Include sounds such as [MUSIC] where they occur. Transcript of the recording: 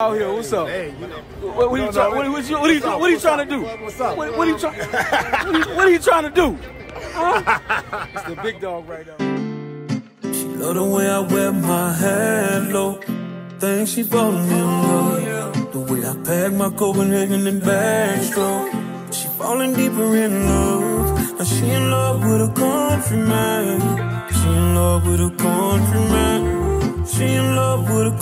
out here. What's up? Hey, you know. What, what, are you try, what, what, you- what, are you- what are you trying to do? What's up? What, what are you trying? what, are you- what are you trying to do? Huh? [LAUGHS] it's the big dog right now. She love the way I wear my hair low. Think she falling in love. The way I pack my Copenhagen in backstroke. She falling deeper in love. Now she in love with a country man. She in love with a country man. She in love with a